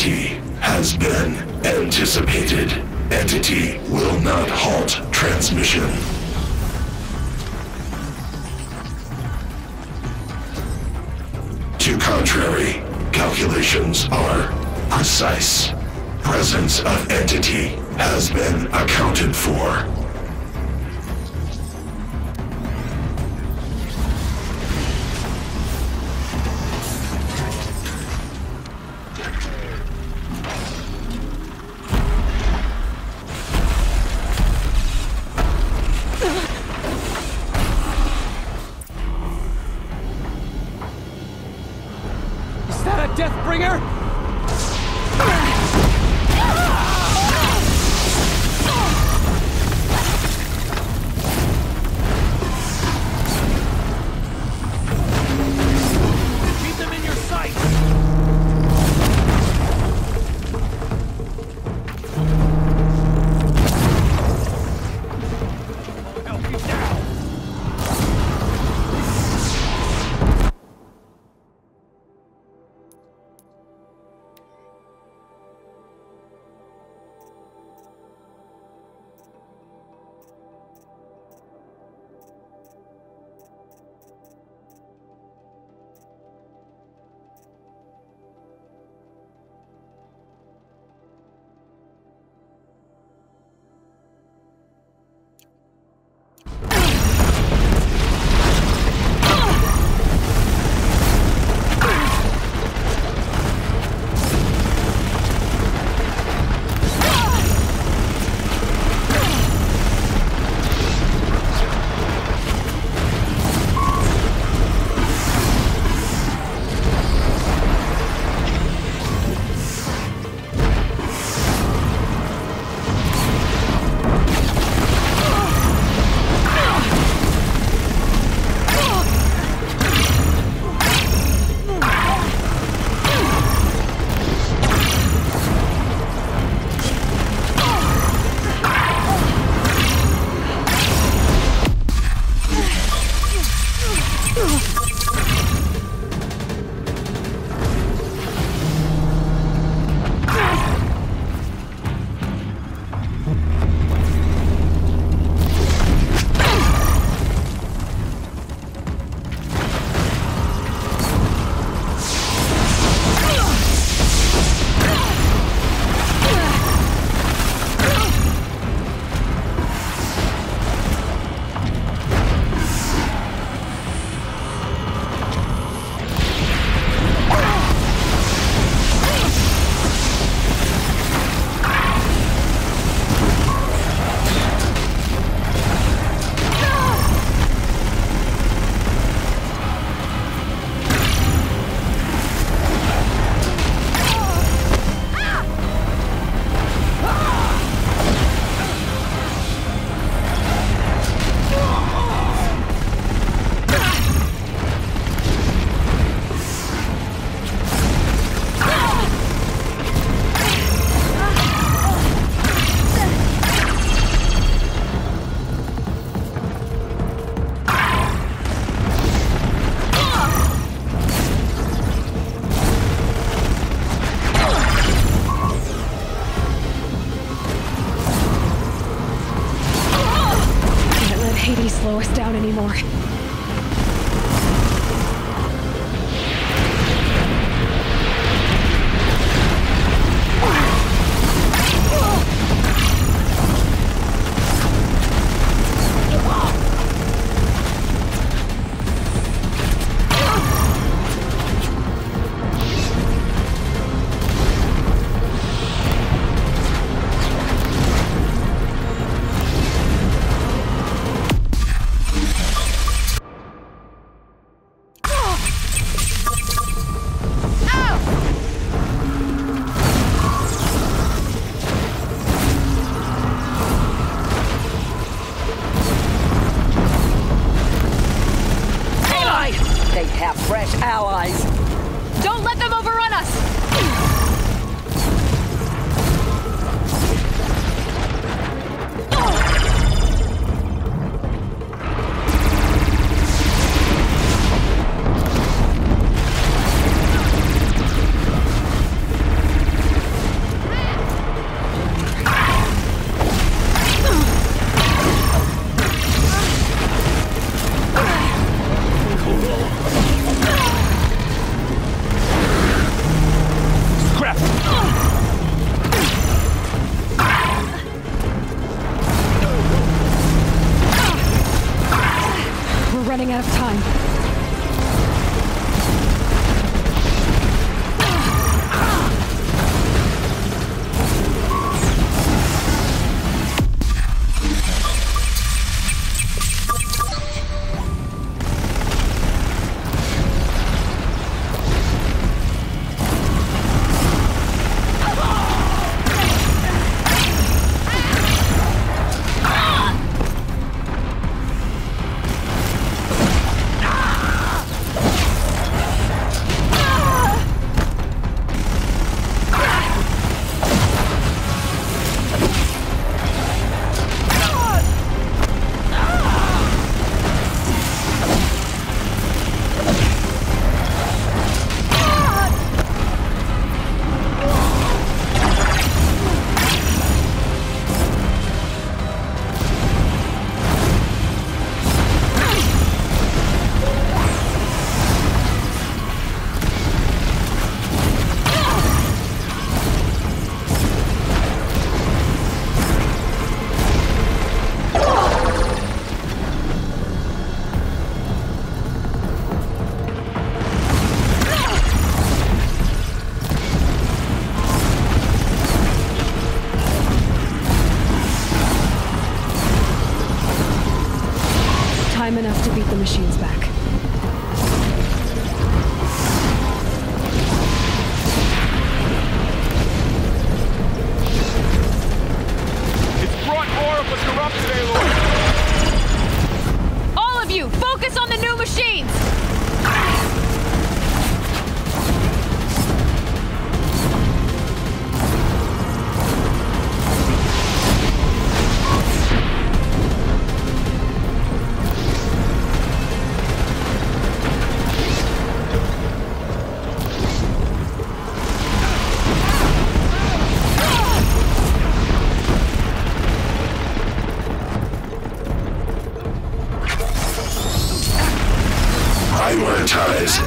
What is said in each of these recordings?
Entity has been anticipated. Entity will not halt transmission. To contrary, calculations are precise. Presence of entity has been accounted for. Allies. Machines back.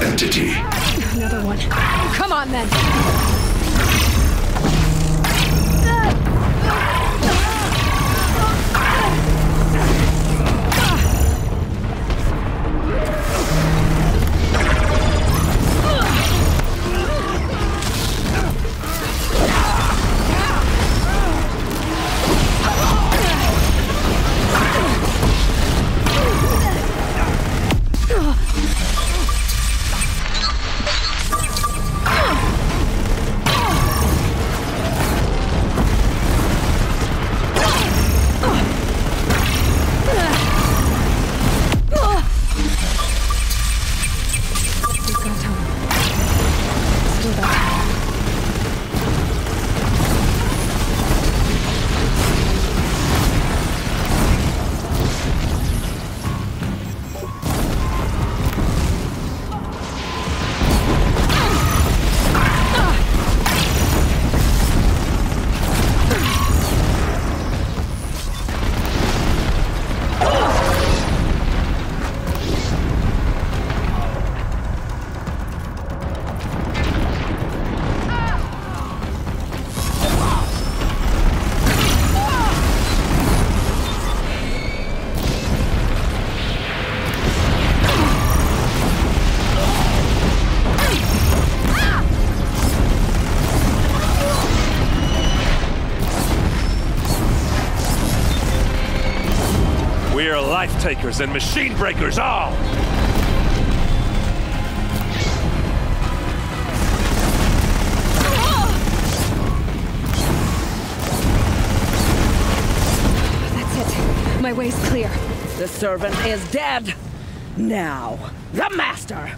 Entity. Another one. Come on then! Life takers and machine breakers all! That's it. My way's clear. The servant is dead. Now, the master